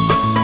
Música